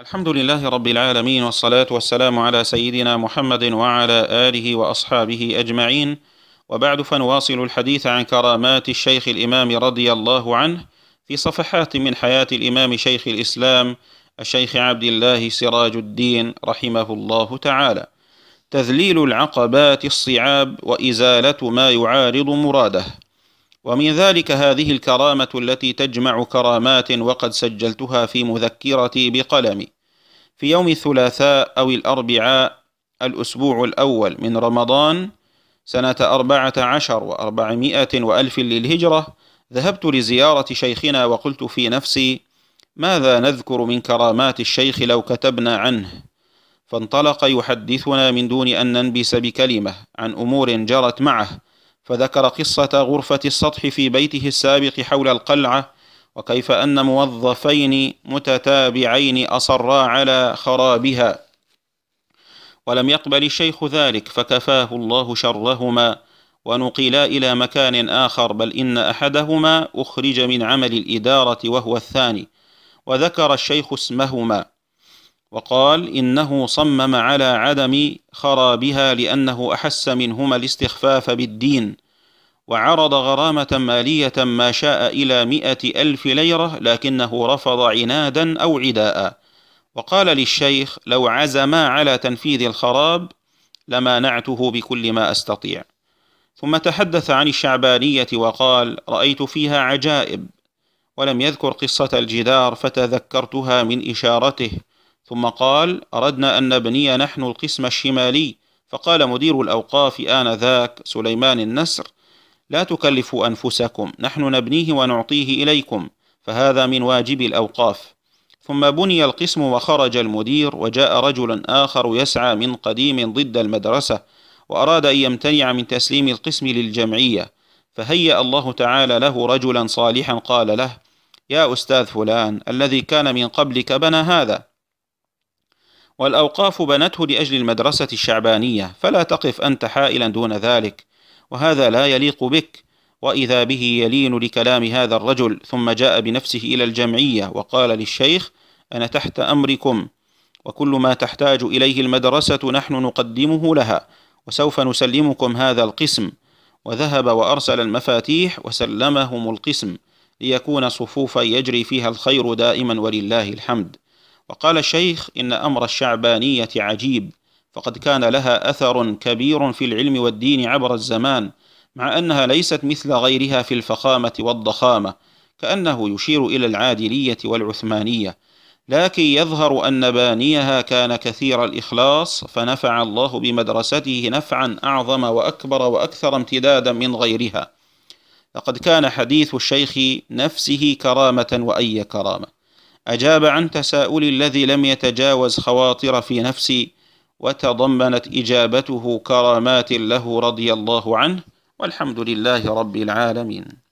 الحمد لله رب العالمين والصلاة والسلام على سيدنا محمد وعلى آله وأصحابه أجمعين. وبعد فنواصل الحديث عن كرامات الشيخ الإمام رضي الله عنه في صفحات من حياة الإمام شيخ الإسلام الشيخ عبد الله سراج الدين رحمه الله تعالى. تذليل العقبات الصعاب وإزالة ما يعارض مراده. ومن ذلك هذه الكرامة التي تجمع كرامات وقد سجلتها في مذكرتي بقلمي في يوم الثلاثاء أو الأربعاء الأسبوع الأول من رمضان سنة أربعة عشر وأربعمائة وألف للهجرة ذهبت لزيارة شيخنا وقلت في نفسي ماذا نذكر من كرامات الشيخ لو كتبنا عنه؟ فانطلق يحدثنا من دون أن ننبس بكلمة عن أمور جرت معه فذكر قصة غرفة السطح في بيته السابق حول القلعة وكيف أن موظفين متتابعين أصرا على خرابها. ولم يقبل الشيخ ذلك فكفاه الله شرهما ونقلا إلى مكان آخر بل إن أحدهما أخرج من عمل الإدارة وهو الثاني وذكر الشيخ اسمهما. وقال إنه صمم على عدم خرابها لأنه أحس منهما الاستخفاف بالدين وعرض غرامة مالية ما شاء إلى مئة ألف ليرة لكنه رفض عنادا أو عداء. وقال للشيخ لو عزما على تنفيذ الخراب لمانعته بكل ما أستطيع. ثم تحدث عن الشعبانية وقال رأيت فيها عجائب ولم يذكر قصة الجدار فتذكرتها من إشارته. ثم قال أردنا أن نبني نحن القسم الشمالي. فقال مدير الأوقاف آنذاك سليمان النسر لا تكلفوا أنفسكم نحن نبنيه ونعطيه إليكم فهذا من واجب الأوقاف. ثم بني القسم وخرج المدير وجاء رجل آخر يسعى من قديم ضد المدرسة وأراد أن يمتنع من تسليم القسم للجمعية. فهيأ الله تعالى له رجلا صالحا قال له يا أستاذ فلان الذي كان من قبلك بنى هذا. والأوقاف بنته لأجل المدرسة الشعبانية فلا تقف أنت حائلا دون ذلك وهذا لا يليق بك وإذا به يلين لكلام هذا الرجل ثم جاء بنفسه إلى الجمعية وقال للشيخ أنا تحت أمركم وكل ما تحتاج إليه المدرسة نحن نقدمه لها وسوف نسلمكم هذا القسم وذهب وأرسل المفاتيح وسلمهم القسم ليكون صفوفا يجري فيها الخير دائما ولله الحمد. وقال الشيخ إن أمر الشعبانية عجيب فقد كان لها أثر كبير في العلم والدين عبر الزمان مع أنها ليست مثل غيرها في الفخامة والضخامة كأنه يشير إلى العادلية والعثمانية. لكن يظهر أن بانيها كان كثير الإخلاص فنفع الله بمدرسته نفعا أعظم وأكبر وأكثر امتدادا من غيرها. لقد كان حديث الشيخ نفسه كرامة وأي كرامة. أجاب عن تساؤل الذي لم يتجاوز خواطر في نفسي وتضمنت إجابته كرامات له رضي الله عنه والحمد لله رب العالمين.